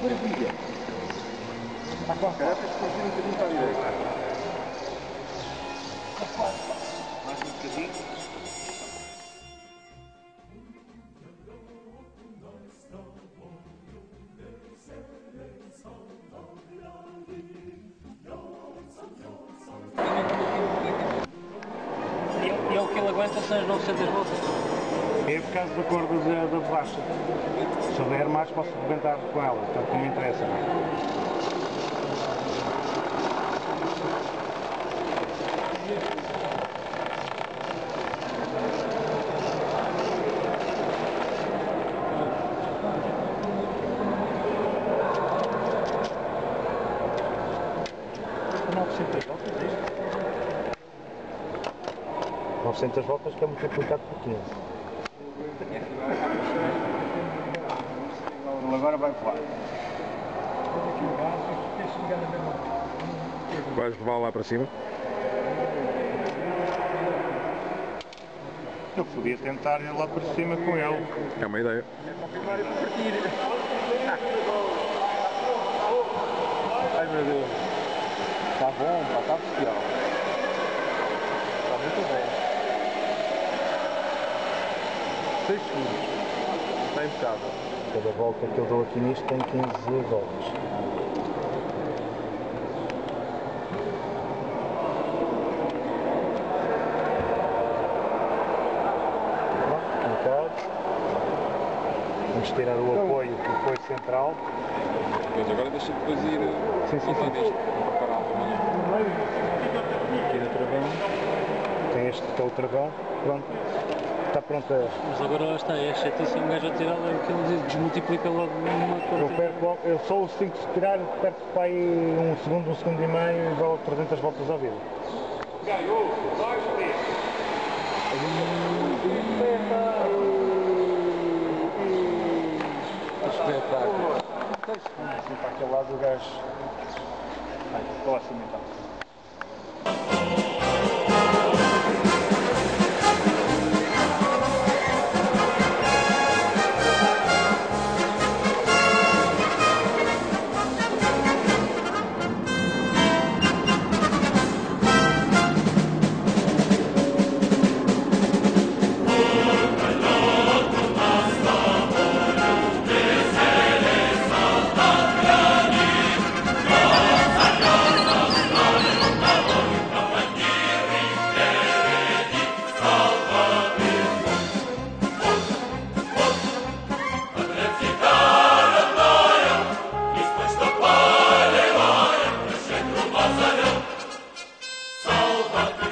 Barbiga. Está quase. Que fugir um bocadinho para a direita. Mais um bocadinho. E é o que ele aguenta são as 900 voltas. É por causa da corda da, da borracha. Se houver mais, posso arrebentar com ela, portanto não me interessa. voltas, é isto? 900 voltas que é multiplicado por 15. Agora vai voar. Vais levar lá para cima? Eu podia tentar ir lá para cima com ele. É uma ideia. Ai meu Deus. Tá bom, tá bestial. Tá muito bom. 6 segundos. Está impecável. Cada volta que eu dou aqui nisto tem 15 voltas. Vamos tirar o apoio, o apoio central. Mas agora deixa depois ir Sim, sim, sim. soltando isto. Preparar para amanhã. Aqui no travão. Tem este que é o travão. Pronto. Está pronto a. Mas agora lá está, é chatíssimo um gajo a tirar o que ele diz, desmultiplica logo numa Eu conta. perco logo, eu só o 5 de tirar, perco para aí um segundo, um segundo e meio e vou 300 voltas ao vivo. Espetáculo. Assim para aquele lado o gajo. Vai, próximo então. Father.